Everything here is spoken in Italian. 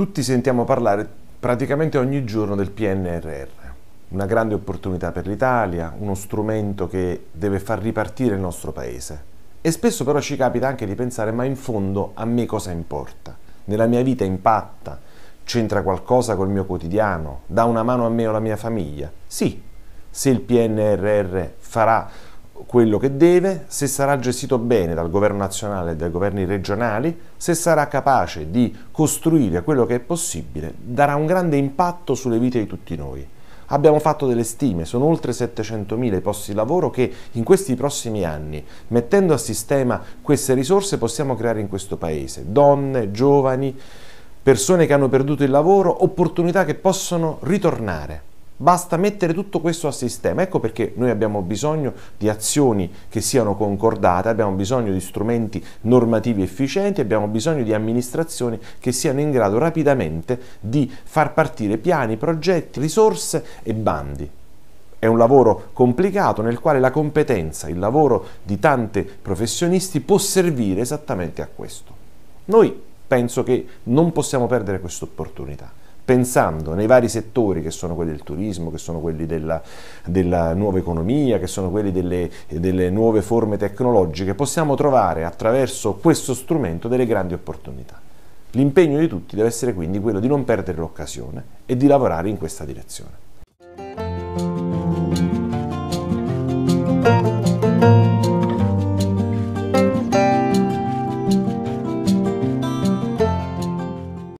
Tutti sentiamo parlare praticamente ogni giorno del PNRR, una grande opportunità per l'Italia, uno strumento che deve far ripartire il nostro paese. E spesso però ci capita anche di pensare ma in fondo a me cosa importa? Nella mia vita impatta? C'entra qualcosa col mio quotidiano? Dà una mano a me o alla mia famiglia? Sì, se il PNRR farà quello che deve, se sarà gestito bene dal governo nazionale e dai governi regionali, se sarà capace di costruire quello che è possibile, darà un grande impatto sulle vite di tutti noi. Abbiamo fatto delle stime, sono oltre 700.000 i posti di lavoro che in questi prossimi anni, mettendo a sistema queste risorse, possiamo creare in questo Paese. Donne, giovani, persone che hanno perduto il lavoro, opportunità che possono ritornare Basta mettere tutto questo a sistema. Ecco perché noi abbiamo bisogno di azioni che siano concordate, abbiamo bisogno di strumenti normativi efficienti, abbiamo bisogno di amministrazioni che siano in grado rapidamente di far partire piani, progetti, risorse e bandi. È un lavoro complicato nel quale la competenza, il lavoro di tanti professionisti può servire esattamente a questo. Noi penso che non possiamo perdere questa opportunità pensando nei vari settori che sono quelli del turismo, che sono quelli della, della nuova economia, che sono quelli delle, delle nuove forme tecnologiche, possiamo trovare attraverso questo strumento delle grandi opportunità. L'impegno di tutti deve essere quindi quello di non perdere l'occasione e di lavorare in questa direzione.